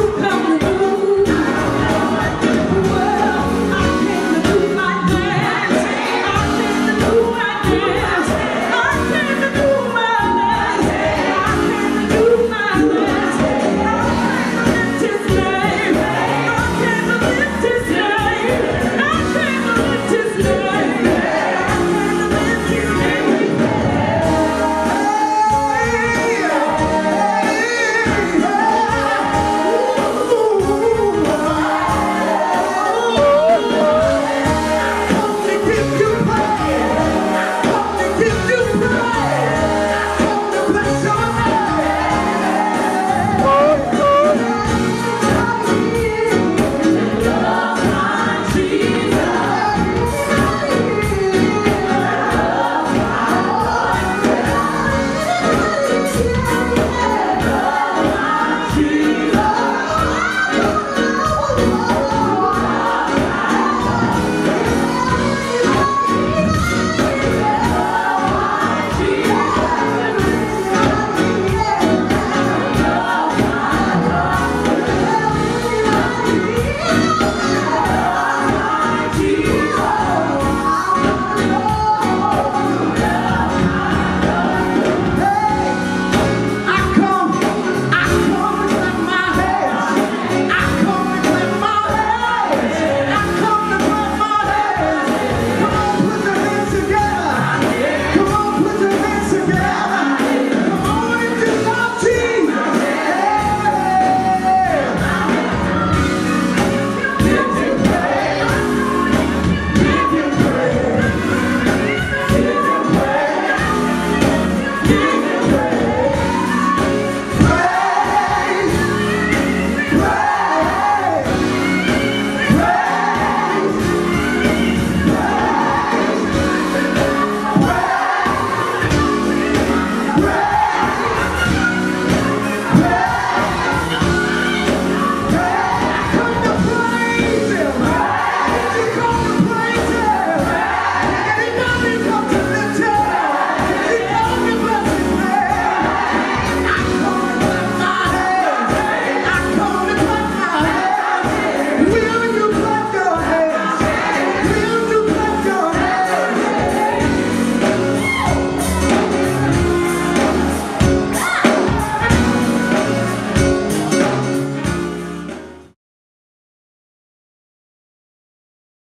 come